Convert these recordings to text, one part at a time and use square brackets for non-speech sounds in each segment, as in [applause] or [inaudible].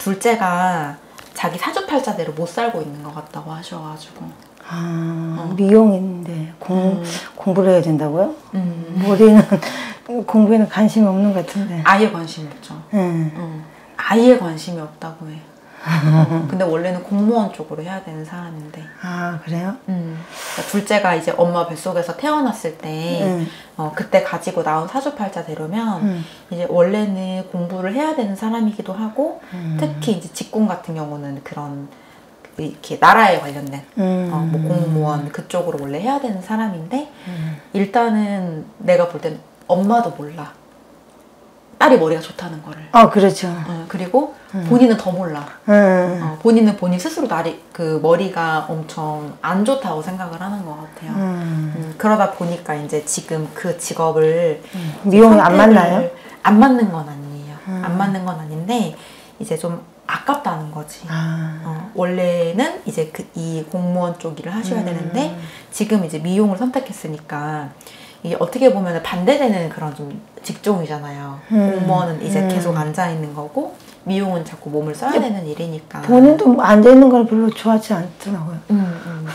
둘째가 자기 사주팔자대로 못 살고 있는 것 같다고 하셔가지고 아, 미용인데 공, 음. 공부를 해야 된다고요? 음. 머리는 [laughs] 공부에는 관심이 없는 것 같은데. 아예 관심이 없죠. 응. 응. 아예 관심이 없다고 해. 어, 근데 원래는 공무원 쪽으로 해야 되는 사람인데. 아, 그래요? 음. 그러니까 둘째가 이제 엄마 뱃속에서 태어났을 때, 응. 어, 그때 가지고 나온 사주팔자 대로면, 응. 이제 원래는 공부를 해야 되는 사람이기도 하고, 음. 특히 이제 직군 같은 경우는 그런, 이렇게 나라에 관련된, 음. 어, 뭐 공무원 그쪽으로 원래 해야 되는 사람인데, 음. 일단은 내가 볼 땐 엄마도 몰라. 딸이 머리가 좋다는 거를. 아, 그렇죠. 어, 그리고 음. 본인은 더 몰라. 응. 어, 본인은 본인 스스로 나리, 그 머리가 엄청 안 좋다고 생각을 하는 것 같아요. 음. 음, 그러다 보니까 이제 지금 그 직업을 미용이 안 맞나요? 안 맞는 건 아니에요. 음. 안 맞는 건 아닌데 이제 좀 아깝다는 거지. 아. 어, 원래는 이제 그 이 공무원 쪽 일을 하셔야 음. 되는데 지금 이제 미용을 선택했으니까 이게 어떻게 보면 반대되는 그런 좀 직종이잖아요. 음. 공무원은 이제 음. 계속 앉아 있는 거고 미용은 자꾸 몸을 써야 되는 일이니까. 본인도 앉아 있는 걸 별로 좋아하지 않더라고요. 음, 음.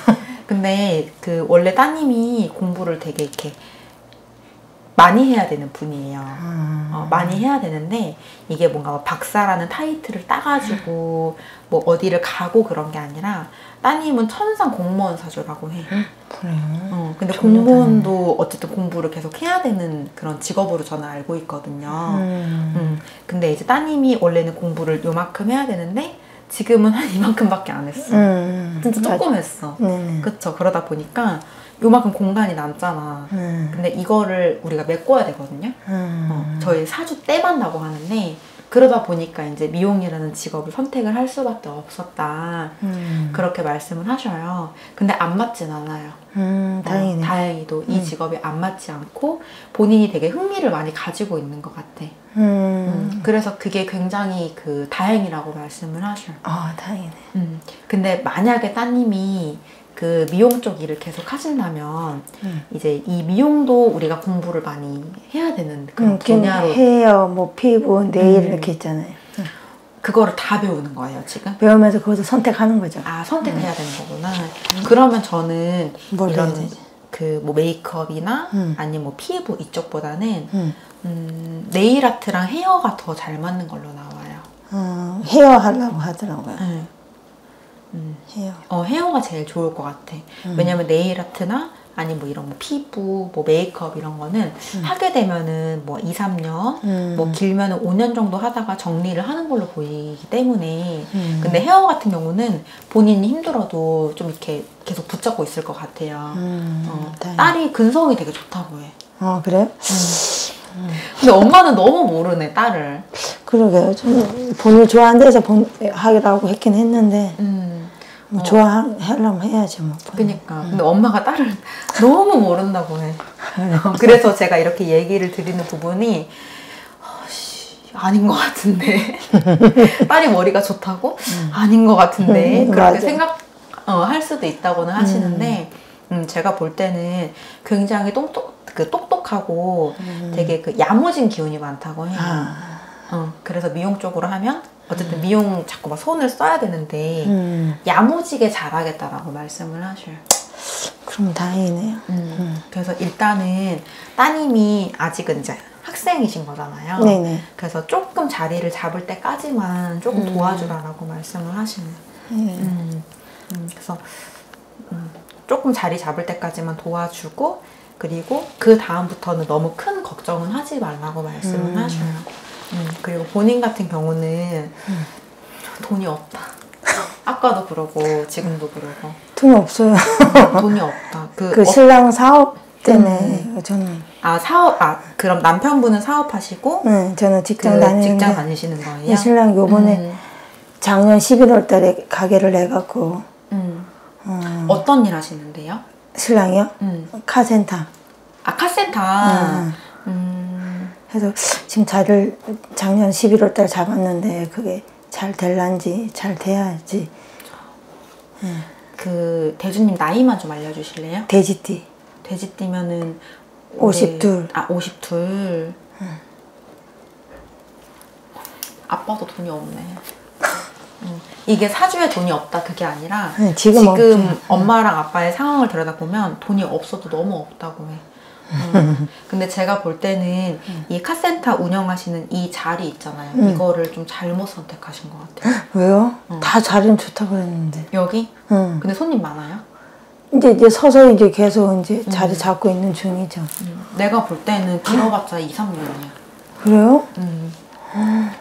근데 그 원래 따님이 공부를 되게 이렇게 많이 해야 되는 분이에요. 아. 어, 많이 해야 되는데 이게 뭔가 뭐 박사라는 타이틀을 따가지고 뭐 어디를 가고 그런 게 아니라 따님은 천상 공무원 사주라고 해. 그래요. 어, 근데 공무원도 어쨌든 공부를 계속 해야 되는 그런 직업으로 저는 알고 있거든요. 음. 음, 근데 이제 따님이 원래는 공부를 요만큼 해야 되는데 지금은 한 이만큼밖에 안 했어. 음. 진짜 조금 했어. 네네. 그쵸. 그러다 보니까 요만큼 공간이 남잖아. 음. 근데 이거를 우리가 메꿔야 되거든요. 음. 어, 저희 사주 때 만다고 하는데 그러다 보니까 이제 미용이라는 직업을 선택을 할 수밖에 없었다. 음. 그렇게 말씀을 하셔요. 근데 안 맞진 않아요. 음, 다행이네. 어, 다행히도 이 음. 직업이 안 맞지 않고 본인이 되게 흥미를 많이 가지고 있는 것 같아. 음. 음, 그래서 그게 굉장히 그 다행이라고 말씀을 하셔요. 아, 다행이네. 음, 근데 만약에 따님이 그 미용 쪽 일을 계속 하신다면 음. 이제 이 미용도 우리가 공부를 많이 해야 되는 그런 음, 분야로 헤어, 뭐 피부, 네일 음. 이렇게 있잖아요. 그거를 다 배우는 거예요 지금. 배우면서 그것도 선택하는 거죠. 아 선택해야 되는 거구나. 그러면 저는 뭘 이런 되지? 그뭐 메이크업이나 음. 아니면 뭐 피부 이쪽보다는 음. 음, 네일 아트랑 헤어가 더 잘 맞는 걸로 나와요. 어, 헤어 하려고 하더라고요. 네. 음. 헤어. 어, 헤어가 제일 좋을 것 같아. 음. 왜냐면 네일 아트나 아니 뭐 이런 뭐 피부, 뭐 메이크업 이런 거는 하게 되면은 뭐 2, 3년, 음. 뭐 길면은 5년 정도 하다가 정리를 하는 걸로 보이기 때문에 음. 근데 헤어 같은 경우는 본인이 힘들어도 좀 이렇게 계속 붙잡고 있을 것 같아요. 음, 어, 다행이네. 딸이 근성이 되게 좋다고 해. 어, 그래요? 근데 엄마는 너무 모르네, 딸을. 그러게요. 좀 본인 좋아하는 데서 본, 하기라고 했긴 했는데, 음. 뭐 어. 좋아하려면 해야지 뭐. 그니까. 근데 엄마가 딸을 [laughs] 너무 모른다고 해. 어, 그래서 제가 이렇게 얘기를 드리는 부분이, 아, 씨, 아닌 것 같은데. [laughs] 딸이 머리가 좋다고? 아닌 것 같은데. 음, 그렇게 맞아. 생각, 어, 할 수도 있다고는 하시는데, 음, 제가 볼 때는 굉장히 똑똑, 그 똑똑하고 되게 그 야무진 기운이 많다고 해요. 아, 어, 그래서 미용 쪽으로 하면, 어쨌든 미용 자꾸 막 손을 써야 되는데, 음, 야무지게 잘하겠다라고 말씀을 하셔요. 그럼 다행이네요. 음. 그래서 일단은 따님이 아직은 이제 학생이신 거잖아요. 네네. 그래서 조금 자리를 잡을 때까지만 조금 도와주라라고 말씀을 하시는. 네. 음. 음, 그래서 음, 조금 자리 잡을 때까지만 도와주고 그리고 그 다음부터는 너무 큰 걱정은 하지 말라고 말씀을 음. 하셔요. 음, 그리고 본인 같은 경우는 돈이 없다. [laughs] 아까도 그러고 지금도 그러고 돈 없어요. [laughs] 돈이 없다. 그, 그 어- 신랑 사업 때문에 저는 아 사업 아 그럼 남편분은 사업하시고 네, 저는 그 직장 다니는데 직장 다니시는 거예요? 네, 신랑 요번에 음, 작년 11월 달에 가게를 내 갖고 음. 어, 어떤 일 하시는데요? 신랑이요? 음. 카센터 아 카센터. 음. 음. 그래서 지금 자리를 작년 11월 달 잡았는데 그게 잘 될란지 잘 돼야지 그 대주님 나이만 좀 알려주실래요? 돼지띠 돼지띠면은 52. 아 52. 아빠도 돈이 없네. 음, 이게 사주에 돈이 없다 그게 아니라 네, 지금 지금. 엄마랑 아빠의 상황을 들여다보면 돈이 없어도 너무 없다고 해. 음. 근데 제가 볼 때는 이 카센터 운영하시는 이 자리 있잖아요. 음. 이거를 좀 잘못 선택하신 것 같아요. 왜요? 다 자리는 좋다고 그랬는데. 여기? 응. 근데 손님 많아요? 이제 이제 서서 이제 계속 이제 자리 잡고 있는 중이죠. 음, 내가 볼 때는 길어봤자 2, 3년이야. 그래요? 음.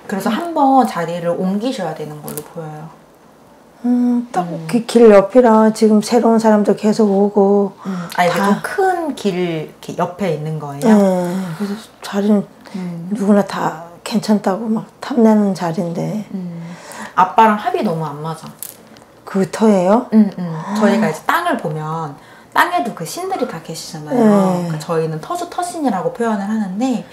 그래서 한번 자리를 옮기셔야 되는 걸로 보여요. 음, 딱길 옆이라 지금 새로운 사람도 계속 오고. 아, 이게 다. 좀큰길 옆에 있는 거예요? 예. 그래서 자리는 음. 누구나 다 괜찮다고 막 탐내는 자리인데 음. 아빠랑 합이 너무 안 맞아. 그 터예요? 음, 음. 저희가 이제 땅을 보면 땅에도 그 신들이 다 계시잖아요. 네. 그러니까 저희는 터주 터신이라고 표현을 하는데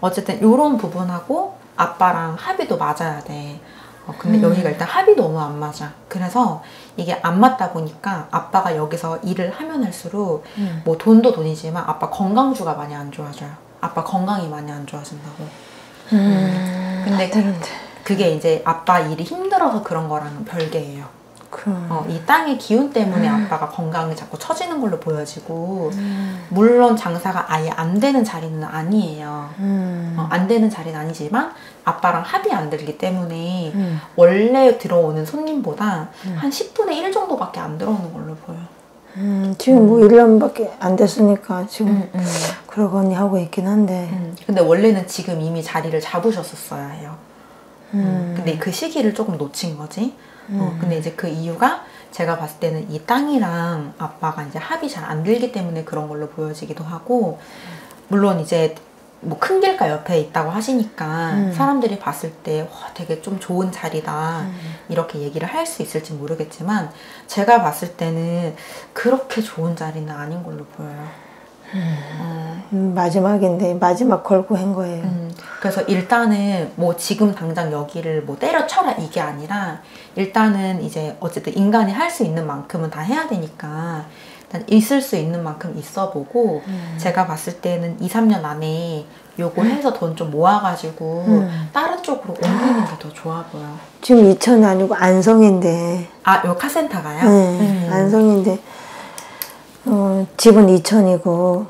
어쨌든 이런 부분하고 아빠랑 합의도 맞아야 돼. 어, 근데 여기가 일단 합이 너무 안 맞아. 그래서 이게 안 맞다 보니까 아빠가 여기서 일을 하면 할수록 음. 뭐 돈도 돈이지만 아빠 건강주가 많이 안 좋아져요. 아빠 건강이 많이 안 좋아진다고. 음. 근데 되는데. 그게 이제 아빠 일이 힘들어서 그런 거랑은 별개예요. 그럼. 어, 이 땅의 기운 때문에 아빠가 건강이 자꾸 처지는 걸로 보여지고 물론 장사가 아예 안 되는 자리는 아니에요. 음. 어, 안 되는 자리는 아니지만 아빠랑 합이 안 들기 때문에 음. 원래 들어오는 손님보다 한 10분의 1 정도밖에 안 들어오는 걸로 보여. 음, 지금 뭐 1년밖에 안 됐으니까 지금 음, 그러거니 하고 있긴 한데. 음. 근데 원래는 지금 이미 자리를 잡으셨었어야 해요. 음. 근데 그 시기를 조금 놓친 거지. 어, 근데 이제 그 이유가 제가 봤을 때는 이 땅이랑 아빠가 이제 합이 잘 안 들기 때문에 그런 걸로 보여지기도 하고, 물론 이제 뭐 큰 길가 옆에 있다고 하시니까 음. 사람들이 봤을 때 와, 되게 좀 좋은 자리다 이렇게 얘기를 할 수 있을지 모르겠지만 제가 봤을 때는 그렇게 좋은 자리는 아닌 걸로 보여요. 어, 음, 마지막인데 마지막 걸고 한 거예요. 음, 그래서 일단은 뭐 지금 당장 여기를 뭐 때려쳐라 이게 아니라 일단은 이제 어쨌든 인간이 할 수 있는 만큼은 다 해야 되니까 일단 있을 수 있는 만큼 있어 보고 제가 봤을 때는 2, 3년 안에 요거 해서 돈 좀 모아가지고 음. 다른 쪽으로 옮기는 게 더 좋아 보여. 지금 이천이 아니고 안성인데. 아, 요 카센터가요? 네, 음. 안성인데. 어, 집은 이천이고.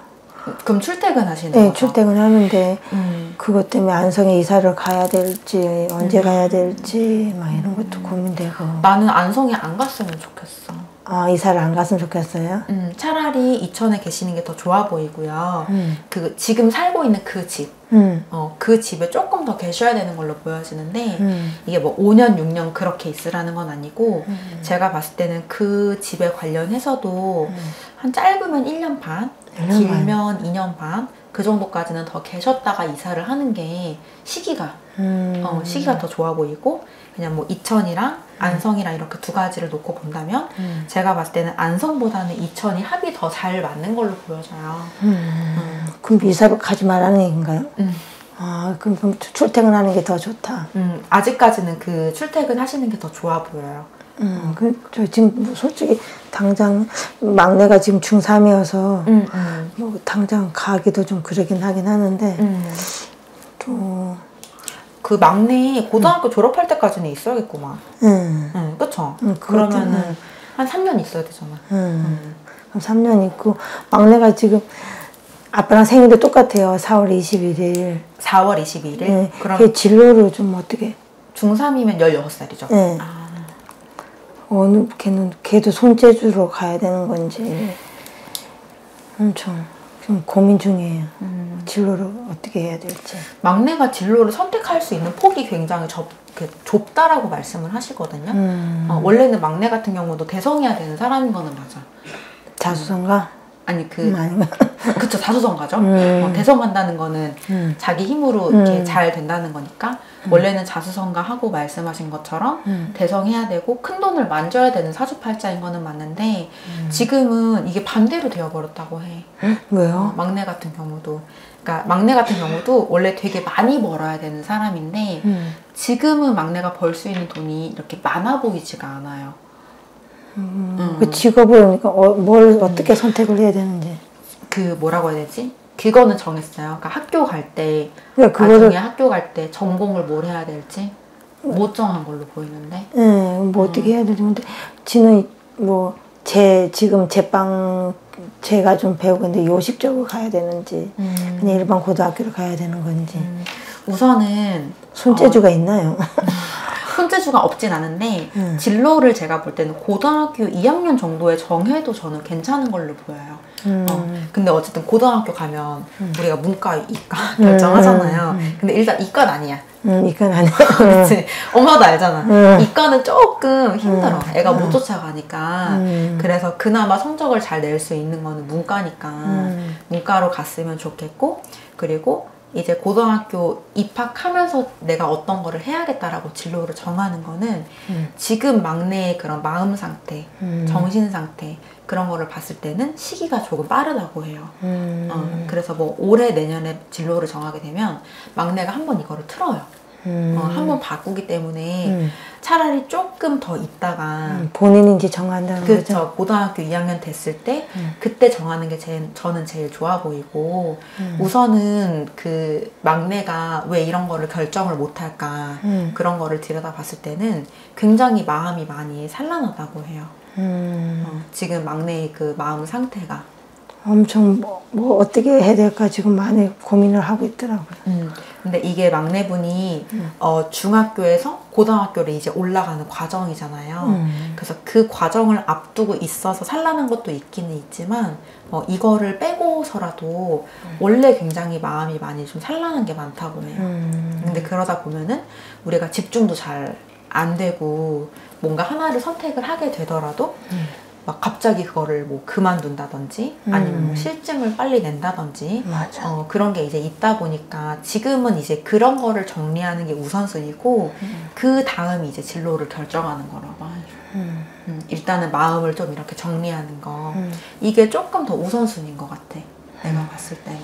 그럼 출퇴근하시는 네, 거죠? 출퇴근하는데 음. 그것 때문에 안성에 이사를 가야 될지 언제 가야 될지 막 이런 것도 고민되고. 나는 안성에 안 갔으면 좋겠어. 아 이사를 안 갔으면 좋겠어요. 음, 차라리 이천에 계시는 게 더 좋아 보이고요. 음. 그 지금 살고 있는 그 집, 음. 어, 그 집에 조금 더 계셔야 되는 걸로 보여지는데 음. 이게 뭐 5년, 6년 그렇게 있으라는 건 아니고 제가 봤을 때는 그 집에 관련해서도 한 짧으면 1년 반, 1년 길면 2년 반, 그 정도까지는 더 계셨다가 이사를 하는 게 시기가 음. 어, 시기가 더 좋아 보이고 그냥 뭐 이천이랑 안성이랑 이렇게 두 가지를 놓고 본다면 음. 제가 봤을 때는 안성보다는 이천이 합이 더 잘 맞는 걸로 보여져요. 음. 그럼 이사를 가지 말라는 얘기인가요? 음. 아 그럼, 그럼 출퇴근하는 게 더 좋다. 음, 아직까지는 그 출퇴근 하시는 게 더 좋아 보여요. 음, 그, 저 지금 뭐 솔직히 당장 막내가 지금 중3이어서 음, 음, 뭐 당장 가기도 좀 그러긴 하긴 하는데 음. 또그 막내 고등학교 졸업할 때까지는 있어야겠구만. 음, 응, 그쵸? 음, 그것도, 그러면은 음. 한 3년 있어야 되잖아. 음. 그럼 3년 있고 막내가 지금 아빠랑 생일도 똑같아요. 4월 21일. 4월 22일? 네. 그럼 그 진로를 좀 어떻게 중3이면 16살이죠? 네. 아, 어느 걔는 걔도 손재주로 가야 되는 건지 엄청 지금 고민 중이에요. 음. 진로를 어떻게 해야 될지. 막내가 진로를 선택할 수 있는 폭이 굉장히 좁, 그 좁다라고 말씀을 하시거든요. 음. 어, 원래는 막내 같은 경우도 대성해야 되는 사람인 거는 맞아. 자수성가? 아니 그 음, [laughs] 그쵸 자수성 가죠. 음. 어, 대성한다는 거는 음. 자기 힘으로 이렇게 음. 잘 된다는 거니까 원래는 자수성가 하고 말씀하신 것처럼 음. 대성해야 되고 큰 돈을 만져야 되는 사주팔자인 거는 맞는데 음. 지금은 이게 반대로 되어버렸다고 해. 어, 왜요? 막내 같은 경우도. 그러니까 막내 같은 경우도 원래 되게 많이 벌어야 되는 사람인데 음. 지금은 막내가 벌 수 있는 돈이 이렇게 많아 보이지가 않아요. 음. 그 직업을 그러니까 어, 뭘 어떻게 선택을 해야 되는지. 그 뭐라고 해야 되지? 그거는 정했어요. 그러니까 학교 갈 때, 그러니까 나중에 그거를 학교 갈 때 전공을 뭘 해야 될지. 못 정한 걸로 보이는데. 예, 뭐 어떻게 해야 되지? 근데 지는 뭐 제 지금 제빵 제가 좀 배우고 있는데 요식적으로 가야 되는지 음. 그냥 일반 고등학교를 가야 되는 건지 음, 우선은 손재주가 있나요? [laughs] 손재주가 없진 않은데 음. 진로를 제가 볼 때는 고등학교 2학년 정도에 정해도 저는 괜찮은 걸로 보여요. 음. 어, 근데 어쨌든 고등학교 가면 우리가 문과, 이과 [laughs] 결정하잖아요. 음, 근데 일단 이과는 아니야. 음, 이건 아니야. [laughs] 그치? 엄마도 알잖아. 음. 이과는 조금 힘들어. 애가 못 음. 쫓아가니까. 음. 그래서 그나마 성적을 잘 낼 수 있는 거는 문과니까 음. 문과로 갔으면 좋겠고 그리고 이제 고등학교 입학하면서 내가 어떤 거를 해야겠다라고 진로를 정하는 거는 음. 지금 막내의 그런 마음 상태, 음. 정신 상태 그런 거를 봤을 때는 시기가 조금 빠르다고 해요. 음. 어, 그래서 뭐 올해 내년에 진로를 정하게 되면 막내가 한 번 이거를 틀어요. 음. 어, 한번 바꾸기 때문에 음. 차라리 조금 더 있다가 음, 본인인지 정한다는 거죠. 그렇죠. 고등학교 2학년 됐을 때 음. 그때 정하는 게 제, 저는 제일 좋아 보이고 음. 우선은 그 막내가 왜 이런 거를 결정을 못 할까 음. 그런 거를 들여다 봤을 때는 굉장히 마음이 많이 산란하다고 해요. 음. 어, 지금 막내의 그 마음 상태가 엄청 뭐, 뭐 어떻게 해야 될까 지금 많이 고민을 하고 있더라고요. 음, 근데 이게 막내분이 음. 어, 중학교에서 고등학교를 이제 올라가는 과정이잖아요. 음. 그래서 그 과정을 앞두고 있어서 산란한 것도 있기는 있지만 어, 이거를 빼고서라도 원래 굉장히 마음이 많이 좀 산란한 게 많다고 해요. 음. 근데 그러다 보면은 우리가 집중도 잘 안 되고 뭔가 하나를 선택을 하게 되더라도 음. 막 갑자기 그거를 뭐 그만둔다든지 아니면 뭐 음. 실증을 빨리 낸다든지 맞아. 어, 그런 게 이제 있다 보니까 지금은 이제 그런 거를 정리하는 게 우선순위고 음. 그 다음이 이제 진로를 결정하는 거라고 하죠. 음. 음, 일단은 마음을 좀 이렇게 정리하는 거 음. 이게 조금 더 우선순위인 것 같아. 내가 봤을 때는.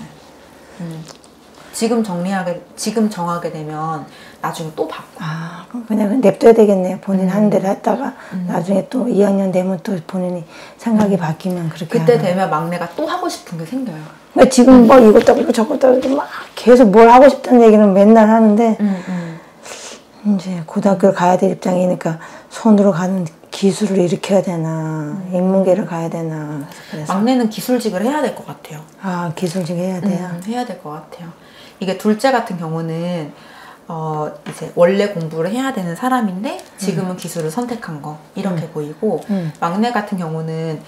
음. 지금 정리하게 지금 정하게 되면 나중에 또 바꿔. 아, 그냥 냅둬야 되겠네요. 본인 음. 하는 대로 했다가 음. 나중에 또 2학년 되면 또 본인이 생각이 바뀌면 그렇게 그때 하는. 되면 막내가 또 하고 싶은 게 생겨요. 그러니까 지금 뭐 이것도 하고 저것도 하고 막 계속 뭘 하고 싶다는 얘기는 맨날 하는데 음, 음. 이제 고등학교를 가야 될 입장이니까 손으로 가는 기술을 일으켜야 되나 음. 인문계를 가야 되나 그래서 막내는 기술직을 해야 될 것 같아요. 아 기술직 해야 돼요. 음, 해야 될 것 같아요. 이게 둘째 같은 경우는 어 이제 원래 공부를 해야 되는 사람인데 지금은 기술을 선택한 거 이렇게 보이고 음. 막내 같은 경우는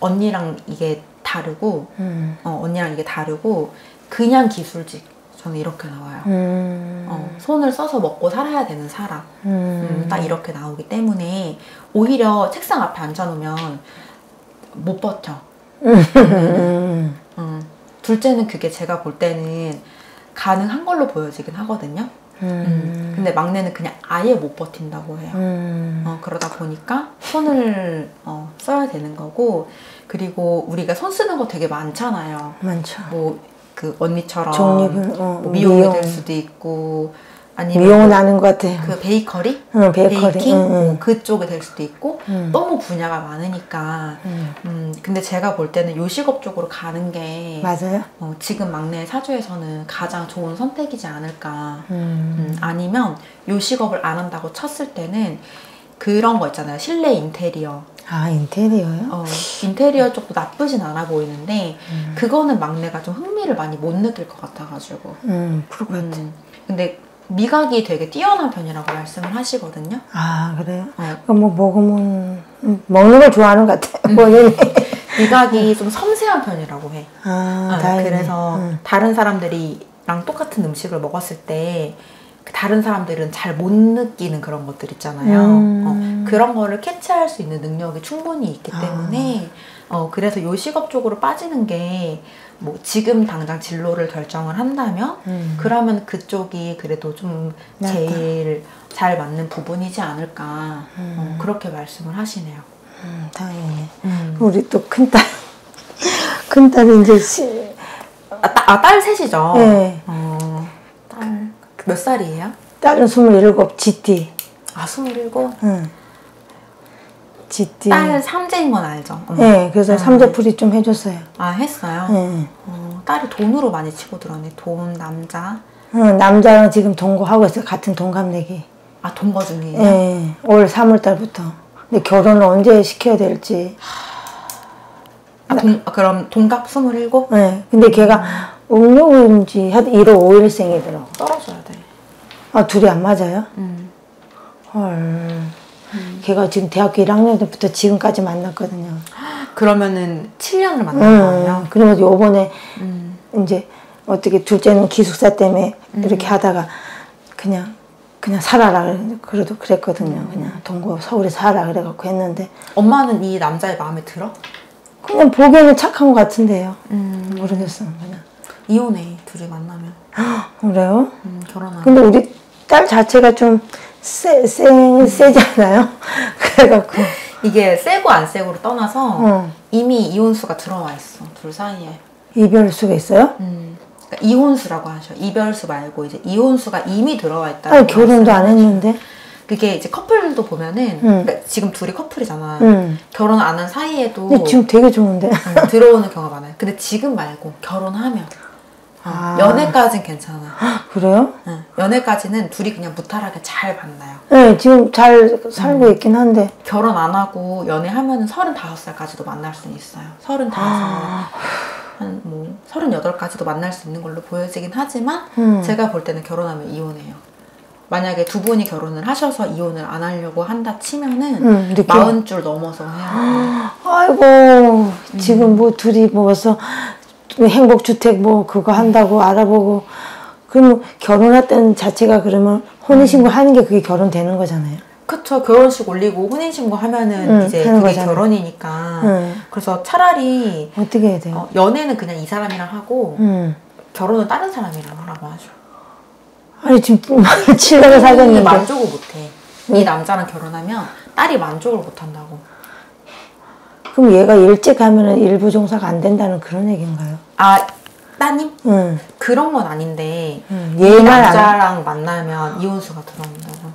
언니랑 이게 다르고 음. 어, 언니랑 이게 다르고 그냥 기술직 저는 이렇게 나와요. 음. 어, 손을 써서 먹고 살아야 되는 사람 음. 음, 딱 이렇게 나오기 때문에 오히려 책상 앞에 앉아놓으면 못 버텨. 음. 음, 둘째는 그게 제가 볼 때는 가능한 걸로 보여지긴 하거든요. 음, 음. 근데 막내는 그냥 아예 못 버틴다고 해요. 음. 어, 그러다 보니까 손을 어, 써야 되는 거고 그리고 우리가 손 쓰는 거 되게 많잖아요. 많죠. 뭐 그 언니처럼 어, 뭐 미용이 미용. 될 수도 있고 아니면 뭐 아는 것 같아요. 그 베이커리, 응, 베이커리. 베이킹 응, 응. 뭐 그쪽이 될 수도 있고 응. 너무 분야가 많으니까 음. 음 근데 제가 볼 때는 요식업 쪽으로 가는 게 맞아요. 어, 지금 막내 사주에서는 가장 좋은 선택이지 않을까. 음. 음, 아니면 요식업을 안 한다고 쳤을 때는 그런 거 있잖아요. 실내 인테리어. 아 인테리어요? 어, 인테리어 쪽도 나쁘진 않아 보이는데 음. 그거는 막내가 좀 흥미를 많이 못 느낄 것 같아가지고. 음, 그럴 것 같아. 음, 근데 미각이 되게 뛰어난 편이라고 말씀을 하시거든요. 아 그래요? 어, 그럼 뭐 먹으면 음, 먹는 걸 좋아하는 것 같아. 음. 본인이. [laughs] 미각이 좀 섬세한 편이라고 해. 아, 어. 그래서 음. 다른 사람들이랑 똑같은 음식을 먹었을 때그 다른 사람들은 잘 못 느끼는 그런 것들 있잖아요. 음. 어, 그런 거를 캐치할 수 있는 능력이 충분히 있기 아. 때문에 어, 그래서 요식업 쪽으로 빠지는 게 뭐 지금 당장 진로를 결정을 한다면 음. 그러면 그쪽이 그래도 좀 낫다. 제일 잘 맞는 부분이지 않을까 음. 어, 그렇게 말씀을 하시네요. 음, 다행이네. 음. 우리 또 큰딸. [laughs] 큰딸이 이제 시, 아, 따- 아, 딸 셋이죠? 네. 어, 딸몇 살이에요? 딸은 27, GT. 아, 27? 응. GT. 딸 삼재인 건 알죠? 네, 그래서 아. 삼재풀이 좀 해줬어요. 아, 했어요? 네. 어, 딸이 돈으로 많이 치고 들어네. 돈, 남자. 응, 남자랑 지금 동거하고 있어요. 같은 동갑내기. 아 동거 중이에요? 예, 올 3월 달부터. 근데 결혼을 언제 시켜야 될지. 아, 동, 아, 그럼 동갑 27? 예, 근데 걔가 음력인지 하여튼 1월 5일생이더라고. 떨어져야 돼. 아, 둘이 안 맞아요? 음. 헐. 걔가 지금 대학교 1학년 때부터 지금까지 만났거든요. 그러면은 7년을 만난 거예요? 음, 그러면서 요번에 음. 이제 어떻게 둘째는 기숙사 때문에 이렇게 하다가 그냥 그냥 살아라 그래- 그래도 그랬거든요. 그냥 동고 서울에 살아 그래갖고 했는데 엄마는 이 남자의 마음에 들어? 그냥 보기에는 착한 것 같은데요. 음. 모르겠어 그냥. 이혼해 둘이 만나면 그래요? 음, 결혼하면 근데 우리 딸 자체가 좀 세, 세, 세지 않아요? [laughs] 그래갖고 이게 세고 안 세고를 떠나서 어. 이미 이혼수가 들어와 있어 둘 사이에 이별수가 있어요? 음. 그러니까 이혼수라고 하셔 이별수 말고 이제 이혼수가 이미 들어와 있다 아니 결혼도 안 했는데. 그게 이제 커플도 보면은 음. 그러니까 지금 둘이 커플이잖아 응. 결혼 안 한 사이에도 지금 되게 좋은데. 음, 들어오는 경우가 많아요 근데 지금 말고 결혼하면 어, 아. 연애까진 괜찮아 그래요? 응. 연애까지는 둘이 그냥 무탈하게 잘 만나요 네, 지금 잘 살고 있긴 한데. 결혼 안 하고 연애하면은 35살까지도 만날 수 있어요. 35살, 아. 한뭐 38까지도 만날 수 있는 걸로 보여지긴 하지만 음. 제가 볼 때는 결혼하면 이혼해요. 만약에 두 분이 결혼을 하셔서 이혼을 안 하려고 한다 치면은 음. 마흔 줄 넘어서 해요. [gasps] 아이고 지금 뭐 둘이 뭐 벌써 행복주택 뭐 그거 한다고 알아보고 그러면 결혼했다는 자체가 그러면 혼인신고 하는 게 그게 결혼되는 거잖아요. 그쵸 결혼식 올리고 혼인신고 하면은 음, 이제 그게 거잖아. 결혼이니까 음. 그래서 차라리 어떻게 해야 돼요? 어, 연애는 그냥 이 사람이랑 하고 음. 결혼은 다른 사람이랑 하라고 하죠. 아니 지금 7년을 사귀었는데 만족을 못해. 이 남자랑 결혼하면 딸이 만족을 못한다고. 그럼 얘가 일찍 하면은 일부 종사가 안 된다는 그런 얘기인가요? 아 따님 응. 그런 건 아닌데 음, 이 얘만 안- 남자랑 만나면 이혼수가 들어온다고.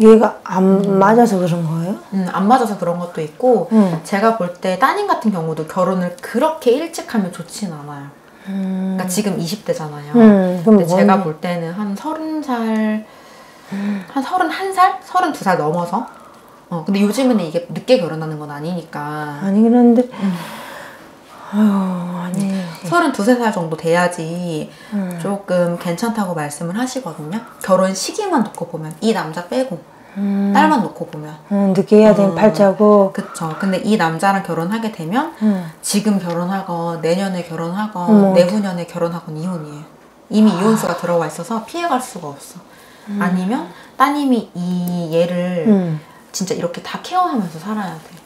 얘가 안 맞아서 그런 거예요? 음, 안 맞아서 그런 것도 있고 음. 제가 볼 때 따님 같은 경우도 결혼을 그렇게 일찍 하면 좋진 않아요. 음. 그러니까 지금 20대잖아요. 음, 그럼 근데 제가 뭔데? 볼 때는 한 서른 살, 한 서른한 살, 서른 두살 넘어서. 어, 근데 요즘은 이게 늦게 결혼하는 건 아니니까. 아니긴 한데 음. 아유 아니 서른 두세 살 정도 돼야지 음. 조금 괜찮다고 말씀을 하시거든요. 결혼 시기만 놓고 보면 이 남자 빼고 음. 딸만 놓고 보면 음, 늦게 해야 되는 음. 팔자고 그쵸. 근데 이 남자랑 결혼하게 되면 음. 지금 결혼하건 내년에 결혼하건. 내후년에 결혼하건 이혼이에요. 이미 이혼수가 들어와 있어서 피해갈 수가 없어. 아니면 따님이 이 얘를 음. 진짜 이렇게 다 케어하면서 살아야 돼.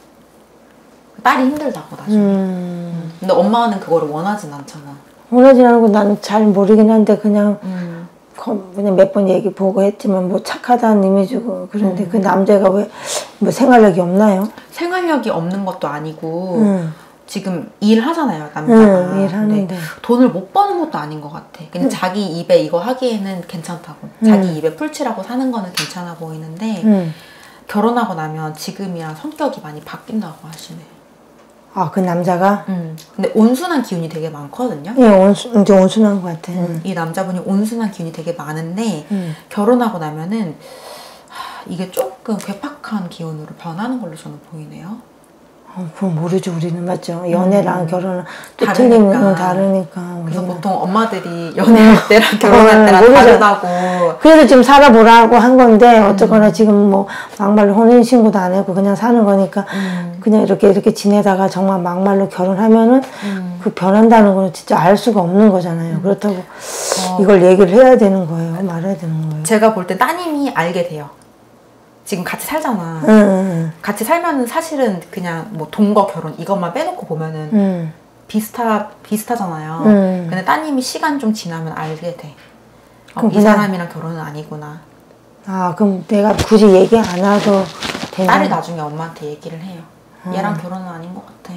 딸이 힘들다고 나중에. 음. 근데 엄마는 그거를 원하진 않잖아. 원하진 않고 난 잘 모르긴 한데 그냥 음. 거- 그냥 몇 번 얘기 보고 했지만 뭐 착하다는 이미지고 그런데 그 남자가 왜 뭐 생활력이 없나요? 생활력이 없는 것도 아니고 음. 지금 일하잖아요 남자가 응, 일하는데. 돈을 못 버는 것도 아닌 것 같아 그냥 자기 입에 이거 하기에는 괜찮다고 자기 입에 풀칠하고 사는 거는 괜찮아 보이는데 음. 결혼하고 나면 지금이랑 성격이 많이 바뀐다고 하시네 아 그 남자가 음. 근데 온순한 기운이 되게 많거든요 예 온수 이제 온순한 것 같아. 음. 이 남자분이 온순한 기운이 되게 많은데 음. 결혼하고 나면은 하, 이게 조금 괴팍한 기운으로 변하는 걸로 저는 보이네요 어, 그건 모르죠 우리는 맞죠. 연애랑 결혼은 또 다르니까. 틀린 건 다르니까. 그래서 우리는. 보통 엄마들이 연애할 때랑 어, 결혼할 때랑 모르죠. 다르다고 그래서 지금 살아보라고 한 건데 어쨌거나 지금 뭐 막말로 혼인 신고도 안 했고 그냥 사는 거니까 음. 그냥 이렇게 이렇게 지내다가 정말 막말로 결혼하면은 음. 그 변한다는 거는 진짜 알 수가 없는 거잖아요. 그렇다고 어. 이걸 얘기를 해야 되는 거예요. 말해야 되는 거예요. 제가 볼 때 따님이 알게 돼요. 지금 같이 살잖아. 응, 응, 같이 살면은 사실은 그냥 뭐 동거 결혼 이것만 빼놓고 보면은 응. 비슷하 비슷하잖아요. 음. 근데 따님이 시간 좀 지나면 알게 돼. 어, 그럼 이 그냥- 사람이랑 결혼은 아니구나. 아 그럼 내가 굳이 얘기 안 해도 되나? 딸이 나중에 엄마한테 얘기를 해요. 얘랑 결혼은 아닌 것 같아.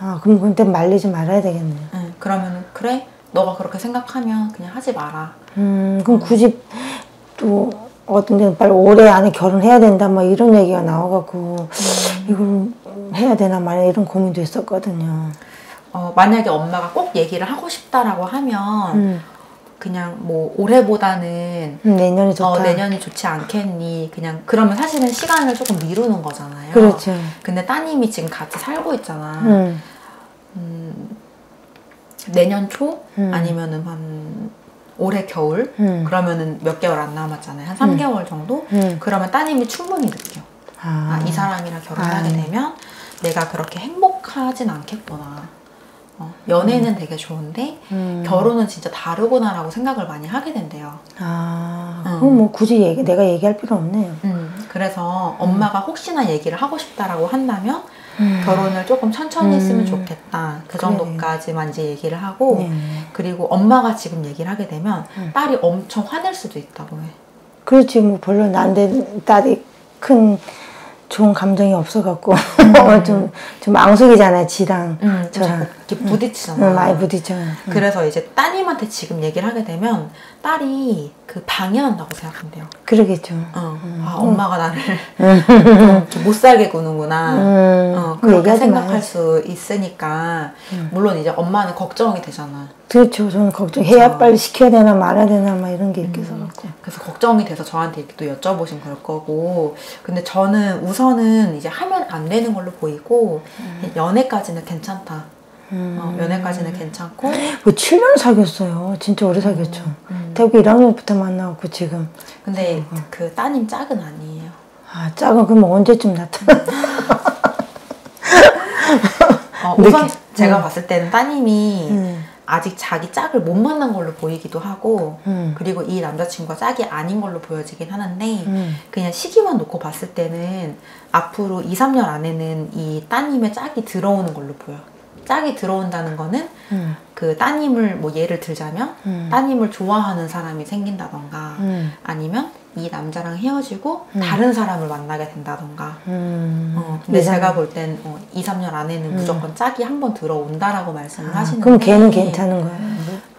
아 그럼 근데 말리지 말아야 되겠네요. 응, 그러면은 그래 너가 그렇게 생각하면 그냥 하지 마라. 음 그럼 굳이 또 어떤 데는 빨리 올해 안에 결혼해야 된다 뭐 이런 얘기가 나와갖고 이걸 해야 되나 말이야 이런 고민도 있었거든요. 어, 만약에 엄마가 꼭 얘기를 하고 싶다라고 하면 음. 그냥 뭐 올해보다는 음, 내년이 좋다. 어, 내년이 좋지 않겠니? 그냥 그러면 사실은 시간을 조금 미루는 거잖아요. 그렇죠. 근데 따님이 지금 같이 살고 있잖아. 음. 내년 초 음. 아니면은 한 올해 겨울 음. 그러면은 몇 개월 안 남았잖아요. 한 3개월 정도? 음. 그러면 따님이 충분히 느껴. 아, 아, 이 사람이랑 결혼하게 아. 되면 내가 그렇게 행복하진 않겠구나. 어, 연애는 되게 좋은데 음. 결혼은 진짜 다르구나라고 생각을 많이 하게 된대요. 아, 음. 그럼 뭐 굳이 얘기, 내가 얘기할 필요 없네요. 음, 그래서 엄마가 혹시나 얘기를 하고 싶다라고 한다면 음. 결혼을 조금 천천히 했으면 음. 좋겠다. 그. 정도까지만 이제 얘기를 하고 네. 그리고 엄마가 지금 얘기를 하게 되면 음. 딸이 엄청 화낼 수도 있다고 해. 그렇지, 뭐 별로 난데 딸이 큰 좋은 감정이 없어갖고 [laughs] 좀, 좀 앙숙이잖아요, 지랑. 음, 좀 저랑. 이렇게 부딪히잖아. 응, 많이 부딪혀요. 응. 그래서 이제 따님한테 지금 얘기를 하게 되면 딸이 그 방해한다고 생각한대요. 그러겠죠. 어, 음. 아, 엄마가 나를 좀 이렇게 못 살게 구는구나. 음, 어, 그렇게 생각할 마요. 수 있으니까 음. 물론 이제 엄마는 걱정이 되잖아. 그렇죠. 저는 걱정해야 그렇죠. 빨리 시켜야 되나 말아야 되나 막 이런 게 있겠어 음. 갖고. 그래서 걱정이 돼서 저한테 이렇게 또 여쭤보신 걸 거고. 근데 저는 우선은 이제 하면 안 되는 걸로 보이고 연애까지는 괜찮다. 음. 어, 연애까지는 괜찮고. 뭐 7년 사귀었어요. 진짜 오래 사귀었죠. 음. 대학교 1학년부터 만나갖고 지금. 근데 그 따님 짝은 아니에요. 아, 작은 그럼 언제쯤 나타나? 어, 우선 제가 봤을 때는 따님이 음. 아직 자기 짝을 못 만난 걸로 보이기도 하고 음. 그리고 이 남자친구가 짝이 아닌 걸로 보여지긴 하는데 음. 그냥 시기만 놓고 봤을 때는 앞으로 2, 3년 안에는 이 따님의 짝이 들어오는 걸로 보여. 짝이 들어온다는 거는 음. 그 따님을 뭐 예를 들자면 음. 따님을 좋아하는 사람이 생긴다던가 음. 아니면 이 남자랑 헤어지고 음. 다른 사람을 만나게 된다던가 음. 어, 근데 이상- 제가 볼 땐 어, 2, 3년 안에는 무조건 짝이 한 번 들어온다라고 말씀을 아, 하시는데 그럼 걔는 괜찮은 거예요.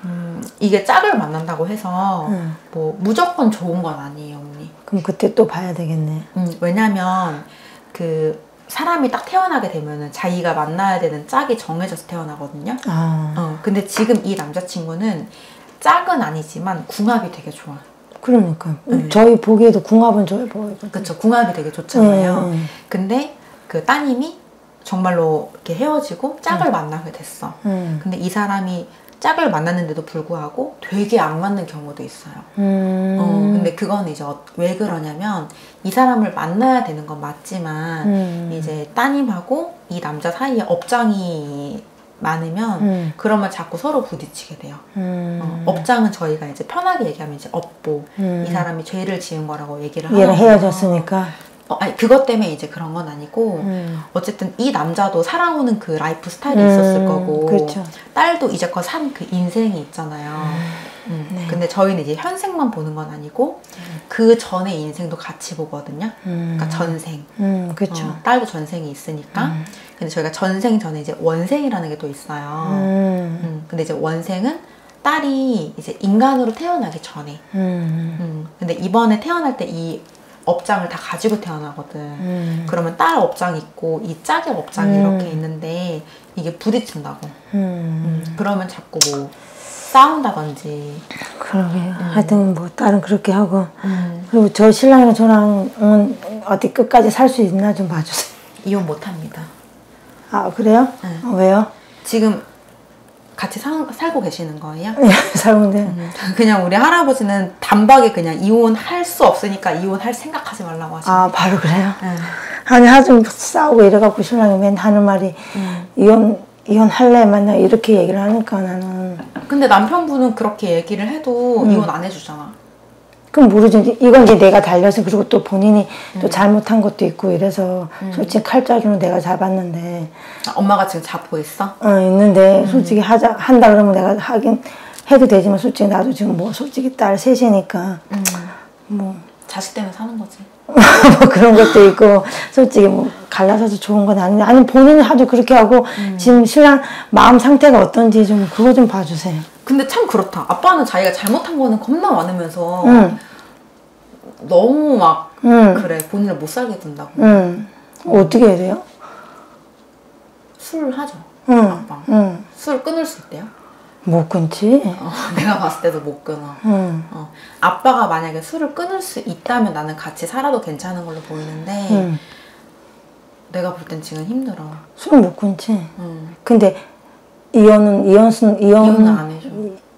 음, 이게 짝을 만난다고 해서 음. 뭐 무조건 좋은 건 아니에요, 언니. 그럼 그때 또 봐야 되겠네. 음, 왜냐면 그 사람이 딱 태어나게 되면은 자기가 만나야 되는 짝이 정해져서 태어나거든요. 아, 어, 근데 지금 이 남자친구는 짝은 아니지만 궁합이 되게 좋아. 그러니까 음. 저희 보기에도 궁합은 좋아 보이거든. 그쵸, 궁합이 되게 좋잖아요. 음, 음. 근데 그 따님이 정말로 이렇게 헤어지고 짝을 만나게 됐어. 음. 근데 이 사람이 짝을 만났는데도 불구하고 되게 안 맞는 경우도 있어요. 음. 어, 근데 그건 이제 어- 왜 그러냐면 이 사람을 만나야 되는 건 맞지만 음. 이제 따님하고 이 남자 사이에 업장이 많으면 음. 그러면 자꾸 서로 부딪히게 돼요. 음. 어, 업장은 저희가 이제 편하게 얘기하면 이제 업보 음. 이 사람이 죄를 지은 거라고 얘기를 얘랑 하거든요. 헤어졌으니까. 어, 아니 그것 때문에 이제 그런 건 아니고 음. 어쨌든 이 남자도 살아오는 그 라이프 스타일이 음, 있었을 거고 그렇죠. 딸도 이제껏 산 그 인생이 있잖아요. 음, 네. 근데 저희는 이제 현생만 보는 건 아니고 그 전의 인생도 같이 보거든요. 음. 그러니까 전생. 음, 그렇죠. 어, 딸도 전생이 있으니까. 음. 근데 저희가 전생 전에 이제 원생이라는 게 또 있어요. 음. 음, 근데 이제 원생은 딸이 이제 인간으로 태어나기 전에. 음. 음, 근데 이번에 태어날 때이 업장을 다 가지고 태어나거든. 음. 그러면 딸 업장 있고 이 짝의 업장이 음. 이렇게 있는데 이게 부딪힌다고. 음. 음, 그러면 자꾸 뭐 싸운다든지. 그러게요. 하여튼 뭐 딸은 그렇게 하고 음, 그리고 저 신랑이랑 저랑은 어디 끝까지 살 수 있나 좀 봐주세요. 이혼 못 합니다. 아 그래요? 네. 어, 왜요? 지금 같이 사- 살고 계시는 거예요? [laughs] 살는데 음, 그냥 우리 할아버지는 단박에 그냥 이혼할 수 없으니까 이혼할 생각하지 말라고 하시는 아 바로 그래요? 응. 아니 하도 싸우고 이래갖고 신랑이 맨 하는 말이 음. 이혼 이혼할래 만나 이렇게 얘기를 하니까 나는 근데 남편분은 그렇게 얘기를 해도 음. 이혼 안 해주잖아. 그럼 모르지 이건 이제 내가 달려서 그리고 또 본인이 음. 또 잘못한 것도 있고 이래서 솔직히 칼자루는 내가 잡았는데 아, 엄마가 지금 잡고 있어? 어 있는데 솔직히 하자 한다 그러면 내가 하긴 해도 되지만 솔직히 나도 지금 뭐 솔직히 딸 셋이니까 음. 뭐 자식 때문에 사는 거지. [laughs] 뭐 그런 것도 있고 솔직히 뭐 갈라서도 좋은 건 아닌데 아니 본인은 하도 그렇게 하고 지금 신랑 마음 상태가 어떤지 좀 그거 좀 봐주세요. 근데 참 그렇다. 아빠는 자기가 잘못한 거는 겁나 많으면서 응, 너무 막 응, 그래 본인을 못 살게 군다고. 응. 어 떻게 해야 돼요? 술 하죠. 응, 아빠. 응. 술 끊을 수 있대요. 못 끊지. 어, [laughs] 내가 봤을 때도 못 끊어. 응. 어, 아빠가 만약에 술을 끊을 수 있다면 나는 같이 살아도 괜찮은 걸로 보이는데 응. 내가 볼 땐 지금 힘들어. 술 못 끊지. 응. 근데 이혼은 이혼은 이혼 이혼은 안 해줘.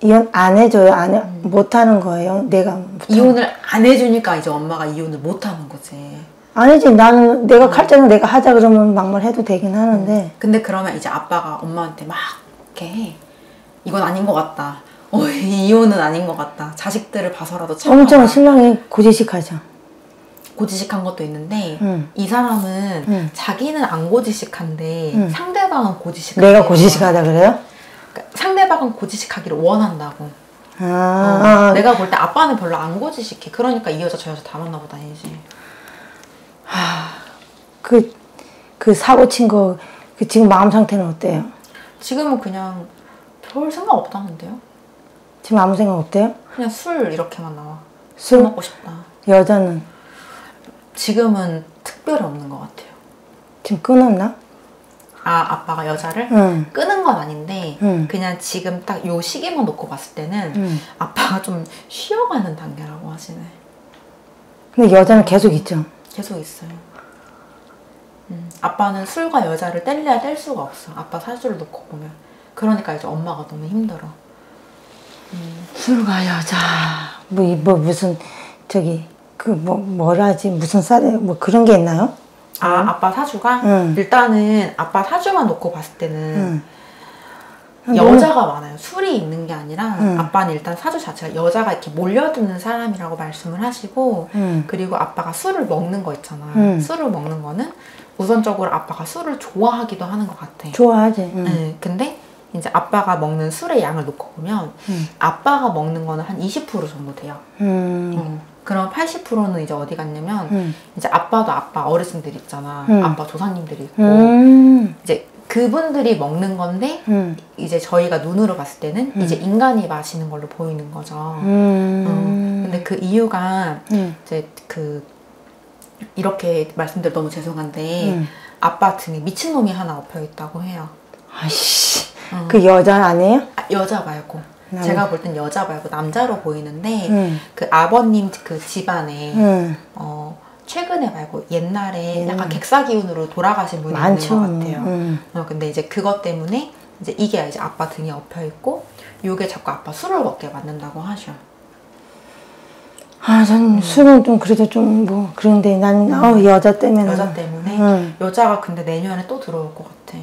이혼 안 해줘요. 안 해, 못 하는 거예요. 내가 못 이혼을 안 해주니까 이제 엄마가 이혼을 못 하는 거지. 아니지 나는 내가 칼자는 내가 하자 그러면 막말 해도 되긴 하는데 근데 그러면 이제 아빠가 엄마한테 막 이렇게 해. 이건 아닌 것 같다. [laughs] 어, 이혼은 아닌 것 같다. 자식들을 봐서라도 참아. 엄청 신랑이 고지식하죠. 고지식한 것도 있는데 응. 이 사람은 응. 자기는 안 고지식한데 응. 상대방은 고지식. 내가 고지식하다 그래요? 그러니까 상대방은 고지식하기를 원한다고. 아, 어, 아, 내가 볼 때 아빠는 별로 안 고지식해. 그러니까 이 여자 저 여자 다 만나고 다니지. 그, 그 사고 친 거, 그 지금 마음 상태는 어때요? 지금은 그냥 별 생각 없다는데요. 지금 아무 생각 없대요? 그냥 술 이렇게만 나와. 술 술, 먹고 싶다. 여자는 지금은 특별히 없는 것 같아요. 지금 끊었나? 아 아빠가 여자를 응. 끄는 건 아닌데 응. 그냥 지금 딱 요 시기만 놓고 봤을 때는 응. 아빠가 좀 쉬어가는 단계라고 하시네. 근데 여자는 계속 있죠. 계속 있어요. 음, 아빠는 술과 여자를 뗄래야 뗄 수가 없어. 아빠 사주를 놓고 보면. 그러니까 이제 엄마가 너무 힘들어. 술과 여자, 뭐, 이- 뭐, 무슨, 저기, 그, 뭐, 뭐라지, 무슨 쌀에, 뭐 그런 게 있나요? 아 아빠 사주가 응. 일단은 아빠 사주만 놓고 봤을 때는 응. 여자가 많아요. 술이 있는 게 아니라 응. 아빠는 일단 사주 자체가 여자가 이렇게 몰려드는 사람이라고 말씀을 하시고 응. 그리고 아빠가 술을 먹는 거 있잖아. 응. 술을 먹는 거는 우선적으로 아빠가 술을 좋아하기도 하는 것 같아. 좋아하지. 응. 응, 근데 이제 아빠가 먹는 술의 양을 놓고 보면 응. 아빠가 먹는 거는 한 20% 정도 돼요. 그럼 80%는 이제 어디 갔냐면 음. 이제 아빠도 아빠 어르신들 있잖아. 음. 아빠 조상님들이 있고 음. 이제 그분들이 먹는 건데 음. 이제 저희가 눈으로 봤을 때는 음. 이제 인간이 마시는 걸로 보이는 거죠. 음. 어, 근데 그 이유가 음. 이제 그 이렇게 말씀드려 너무 죄송한데 음. 아빠 등에 미친 놈이 하나 엎여 있다고 해요. 아씨. 어. 그 여자 아니에요? 아, 여자 말고 남- 제가 볼 땐 여자 말고 남자로 보이는데 응. 그 아버님 그 집안에 응. 어 최근에 말고 옛날에 옛날. 약간 객사 기운으로 돌아가신 분이 많죠. 있는 것 같아요. 응. 어, 근데 이제 그것 때문에 이제 이게 이제 아빠 등에 엎여 있고 요게 자꾸 아빠 술을 먹게 만든다고 하셔. 아, 전 술은 좀 그래도 좀 뭐 그런데 난 어, 여자 때문에 여자 때문에 응. 여자가 근데 내년에 또 들어올 것 같아.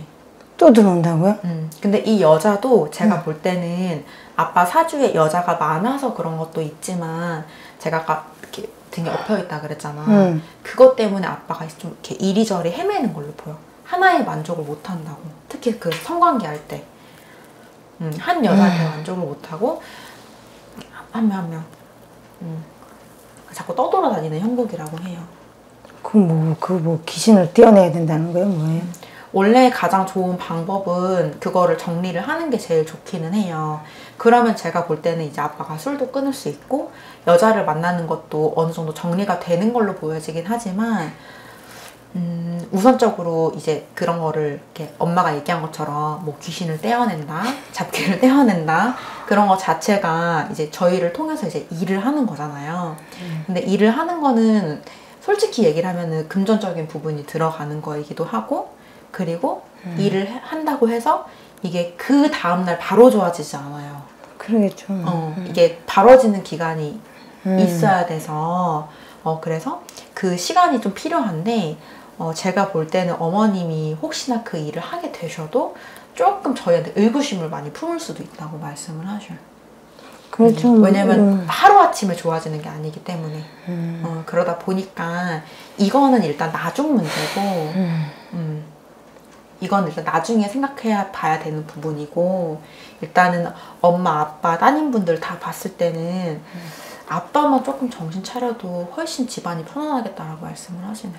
또 들어온다고요? 음. 근데 이 여자도 제가 볼 때는 아빠 사주에 여자가 많아서 그런 것도 있지만 제가 아까 이렇게 등에 엎여 있다 그랬잖아. 응. 그것 때문에 아빠가 좀 이렇게 이리저리 헤매는 걸로 보여. 하나의 만족을 못 한다고. 특히 그 성관계 할 때. 음, 한 여자한테 만족을 못 하고 한 명 한 명. 음. 자꾸 떠돌아다니는 형국이라고 해요. 그뭐그 뭐 귀신을 떼어내야 된다는 거예요, 뭐예요? 원래 가장 좋은 방법은 그거를 정리를 하는 게 제일 좋기는 해요. 그러면 제가 볼 때는 이제 아빠가 술도 끊을 수 있고 여자를 만나는 것도 어느 정도 정리가 되는 걸로 보여지긴 하지만 음, 우선적으로 이제 그런 거를 이렇게 엄마가 얘기한 것처럼 뭐 귀신을 떼어낸다, 잡귀를 [laughs] 떼어낸다 그런 거 자체가 이제 저희를 통해서 이제 일을 하는 거잖아요. 근데 일을 하는 거는 솔직히 얘기를 하면은 금전적인 부분이 들어가는 거이기도 하고 그리고 일을 해- 한다고 해서 이게 그 다음날 바로 좋아지지 않아요. 그러겠죠. 어, 이게 바로지는 기간이 음. 있어야 돼서 어 그래서 그 시간이 좀 필요한데 어 제가 볼 때는 어머님이 혹시나 그 일을 하게 되셔도 조금 저희한테 의구심을 많이 품을 수도 있다고 말씀을 하셔요. 그렇죠. 음, 왜냐면 음. 하루 아침에 좋아지는 게 아니기 때문에 음. 어, 그러다 보니까 이거는 일단 나중 문제고 음. 음, 이건 일단 나중에 생각해야 봐야 되는 부분이고 일단은 엄마 아빠 따님분들 다 봤을 때는 아빠만 조금 정신 차려도 훨씬 집안이 편안하겠다라고 말씀을 하시네.